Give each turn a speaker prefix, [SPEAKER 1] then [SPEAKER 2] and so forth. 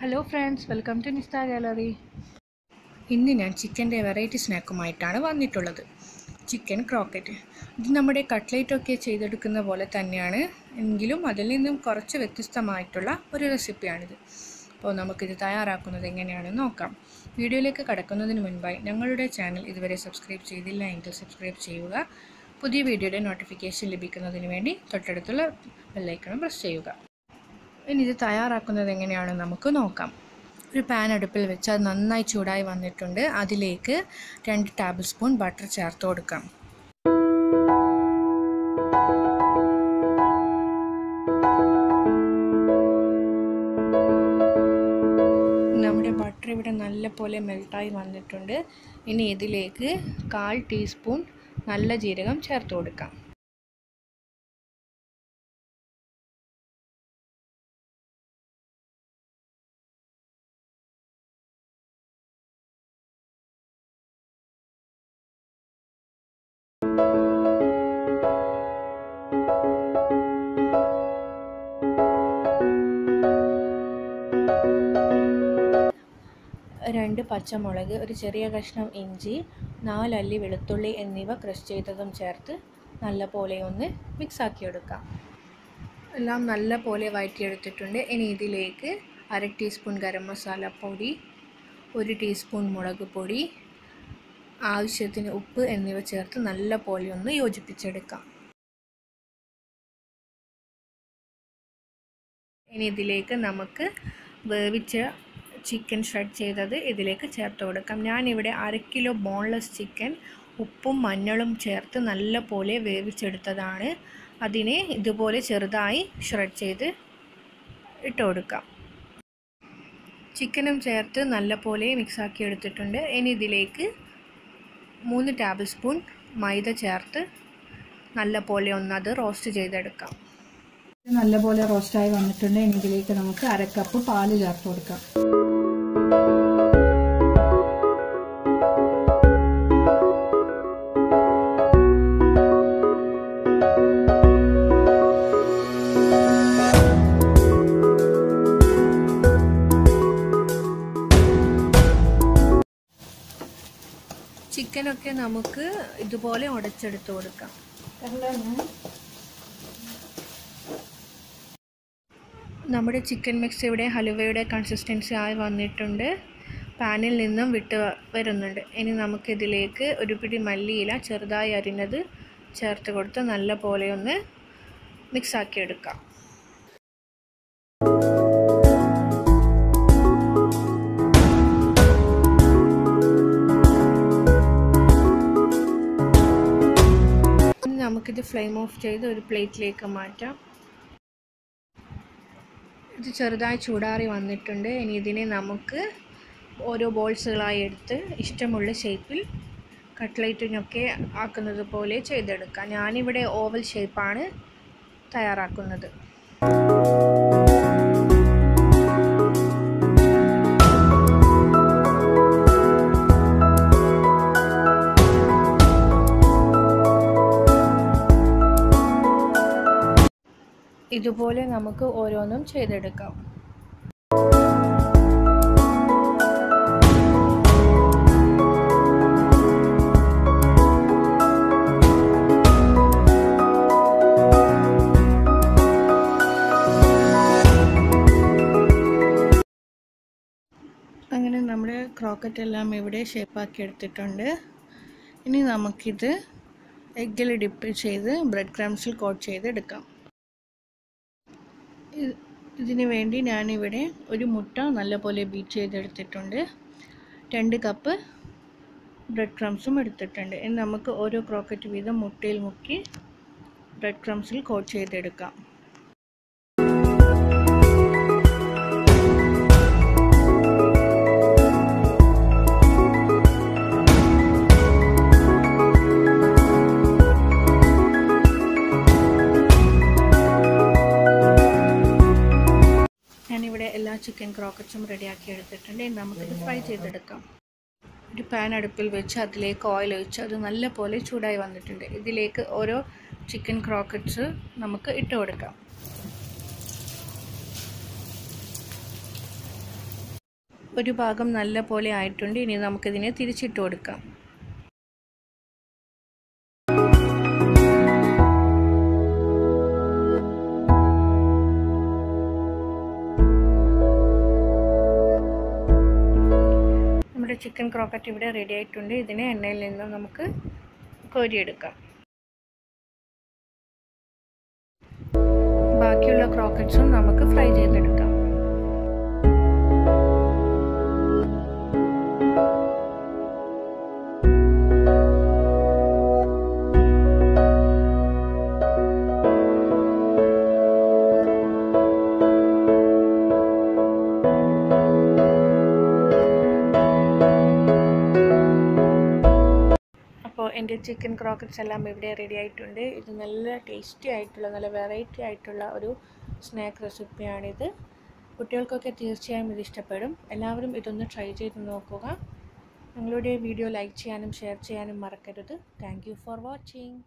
[SPEAKER 1] Hello friends welcome to Nistha gallery ഇന്ന് ഞാൻ ചിക്കന്റെ വെറൈറ്റി സ്നാക്കുമായിട്ടാണ് വന്നിട്ടുള്ളത്. ചിക്കൻ ക്രോക്കറ്റ് ഇത് നമ്മുടെ കട്ട്ലേറ്റൊക്കെ ചെയ്തെടുക്കുന്ന പോലെ തന്നെയാണ്. എങ്കിലും അതിൽ നിന്നും കുറച്ച് വ്യത്യസ്തമായിട്ടുള്ള ഒരു റെസിപ്പിയാണിത് അപ്പോൾ നമുക്കിത് തയ്യാറാക്കുന്നത് എങ്ങനെയാണെന്ന് നോക്കാം. വീഡിയോയിലേക്ക് കടക്കുന്നതിന് മുൻപായി ഞങ്ങളുടെ ചാനൽ ഇതുവരെ സബ്സ്ക്രൈബ് ചെയ്തില്ല എങ്കിൽ സബ്സ്ക്രൈബ് ചെയ്യുക. പുതിയ വീഡിയോയുടെ നോട്ടിഫിക്കേഷൻ ലഭിക്കുന്നതിന് വേണ്ടി തൊട്ടടുത്തുള്ള ബെല്ലൈക്കണം പ്രസ് ചെയ്യുക. ഇനി ഇത് തയ്യാറാക്കുന്നത് എങ്ങനെയാണെന്ന് നമുക്ക് നോക്കാം. ഒരു പാൻ അടുപ്പിൽ വെച്ച് അത് നന്നായി ചൂടായി വന്നിട്ടുണ്ട്. അതിലേക്ക് രണ്ട് ടേബിൾ സ്പൂൺ ബട്ടർ ചേർത്ത് കൊടുക്കാം. നമ്മുടെ ബട്ടർ ഇവിടെ നല്ല പോലെ മെൽട്ടായി വന്നിട്ടുണ്ട്. ഇനി ഇതിലേക്ക് കാൽ ടീസ്പൂൺ നല്ല ജീരകം ചേർത്ത് കൊടുക്കാം. രണ്ട് പച്ചമുളക് ഒരു ചെറിയ കഷ്ണം ഇഞ്ചി നാലല്ലി വെളുത്തുള്ളി എന്നിവ ക്രഷ് ചെയ്തതും ചേർത്ത് നല്ല പോലെ ഒന്ന് മിക്സാക്കിയെടുക്കാം. എല്ലാം നല്ലപോലെ വഴറ്റിയെടുത്തിട്ടുണ്ട് ഇനി ഇതിലേക്ക് അര ടീസ്പൂൺ ഗരം മസാല പൊടി ഒരു ടീസ്പൂൺ മുളക് പൊടി ആവശ്യത്തിന് ഉപ്പ് എന്നിവ ചേർത്ത് നല്ലപോലെ ഒന്ന് യോജിപ്പിച്ചെടുക്കാം. ഇനി ഇതിലേക്ക് നമുക്ക് വേവിച്ച ചിക്കൻ ഷ്രെഡ് ചെയ്തത് ഇതിലേക്ക് ചേർത്ത് കൊടുക്കാം. ഞാനിവിടെ അര കിലോ ബോൺലെസ് ചിക്കൻ ഉപ്പും മഞ്ഞളും ചേർത്ത് നല്ലപോലെ വേവിച്ചെടുത്തതാണ്. അതിനെ ഇതുപോലെ ചെറുതായി ഷ്രെഡ് ചെയ്ത് ഇട്ട് കൊടുക്കാം. ചിക്കനും ചേർത്ത് നല്ലപോലെ മിക്സാക്കി എടുത്തിട്ടുണ്ട്. ഇനി ഇതിലേക്ക് മൂന്ന് ടേബിൾ സ്പൂൺ മൈദ ചേർത്ത് നല്ലപോലെ ഒന്നത് റോസ്റ്റ് ചെയ്തെടുക്കാം.
[SPEAKER 2] നല്ലപോലെ റോസ്റ്റായി വന്നിട്ടുണ്ട്. ഇനി ഇതിലേക്ക് നമുക്ക് അരക്കപ്പ് പാൽ ചേർത്ത് കൊടുക്കാം.
[SPEAKER 1] ചിക്കനൊക്കെ നമുക്ക് ഇതുപോലെ ഉടച്ചെടുത്ത് കൊടുക്കാം. നമ്മുടെ ചിക്കൻ മിക്സ് ഇവിടെ ഹലുവയുടെ കൺസിസ്റ്റൻസി ആയി വന്നിട്ടുണ്ട്. പാനിൽ നിന്നും വിട്ട് വരുന്നുണ്ട്. ഇനി നമുക്കിതിലേക്ക് ഒരു പിടി മല്ലിയില ചെറുതായി അരിഞ്ഞത് ചേർത്ത് കൊടുത്ത് നല്ല പോലെ ഒന്ന് മിക്സാക്കി നമുക്കിത് ഫ്ലെയിം ഓഫ് ചെയ്ത് ഒരു പ്ലേറ്റിലേക്ക് മാറ്റാം. ഇത് ചെറുതായി ചൂടാറി വന്നിട്ടുണ്ട്. ഇനി ഇതിനെ നമുക്ക് ഓരോ ബോൾസുകളായി എടുത്ത് ഇഷ്ടമുള്ള ഷേപ്പിൽ കട്ട്ലേറ്റിനൊക്കെ ആക്കുന്നത് പോലെ ചെയ്തെടുക്കാം. ഞാനിവിടെ ഓവൽ ഷേപ്പാണ് തയ്യാറാക്കുന്നത്. ഇതുപോലെ നമുക്ക് ഓരോന്നും ചെയ്തെടുക്കാം. അങ്ങനെ നമ്മുടെ ക്രോക്കറ്റ് എല്ലാം ഇവിടെ ഷേപ്പാക്കി എടുത്തിട്ടുണ്ട്. ഇനി നമുക്കിത് എഗ്ഗിൽ ഡിപ്പ് ചെയ്ത് ബ്രെഡ് ക്രംസിൽ കോട്ട് ചെയ്ത് എടുക്കാം ഇതിന് വേണ്ടി ഞാനിവിടെ ഒരു മുട്ട നല്ലപോലെ ബീറ്റ് ചെയ്തെടുത്തിട്ടുണ്ട്. രണ്ട് കപ്പ് ബ്രെഡ് ക്രംസും എടുത്തിട്ടുണ്ട്. ഇനി നമുക്ക് ഓരോ ക്രോക്കറ്റ് വീതം മുട്ടയിൽ മുക്കി ബ്രെഡ് ക്രംസിൽ കോട്ട് ചെയ്തെടുക്കാം. ചിക്കൻ ക്രോക്കറ്റ്സും റെഡിയാക്കി എടുത്തിട്ടുണ്ട്. ഇനി നമുക്കിത് ഫ്രൈ ചെയ്തെടുക്കാം. ഒരു പാൻ അടുപ്പിൽ വെച്ച് അതിലേക്ക് ഓയിൽ ഒഴിച്ച് അത് നല്ല പോലെ ചൂടായി വന്നിട്ടുണ്ട്. ഇതിലേക്ക് ഓരോ ചിക്കൻ ക്രോക്കറ്റ്സ് നമുക്ക് ഇട്ട് കൊടുക്കാം. ഒരു ഭാഗം നല്ല പോലെ ആയിട്ടുണ്ട്. ഇനി നമുക്കിതിനെ തിരിച്ചിട്ട് കൊടുക്കാം. ചിക്കൻ ക്രോക്കറ്റ് ഇവിടെ റെഡി ആയിട്ടുണ്ട്. ഇതിനെ എണ്ണയിൽ നിന്ന് നമുക്ക് കോരിയെടുക്കാം. ബാക്കിയുള്ള ക്രോക്കറ്റ്സും നമുക്ക് ഫ്രൈ ചെയ്തെടുക്കാം. എന്റെ ചിക്കൻ ക്രോക്കറ്റ്സ് എല്ലാം ഇവിടെ റെഡി ആയിട്ടുണ്ട്. ഇത് നല്ല ടേസ്റ്റി ആയിട്ടുള്ള നല്ല വെറൈറ്റി ആയിട്ടുള്ള ഒരു സ്നാക്ക് റെസിപ്പിയാണിത് കുട്ടികൾക്കൊക്കെ തീർച്ചയായും ഇത് ഇഷ്ടപ്പെടും. എല്ലാവരും ഇതൊന്ന് ട്രൈ ചെയ്ത് നോക്കുക. നിങ്ങളുടെ വീഡിയോ ലൈക്ക് ചെയ്യാനും ഷെയർ ചെയ്യാനും മറക്കരുത്. Thank for watching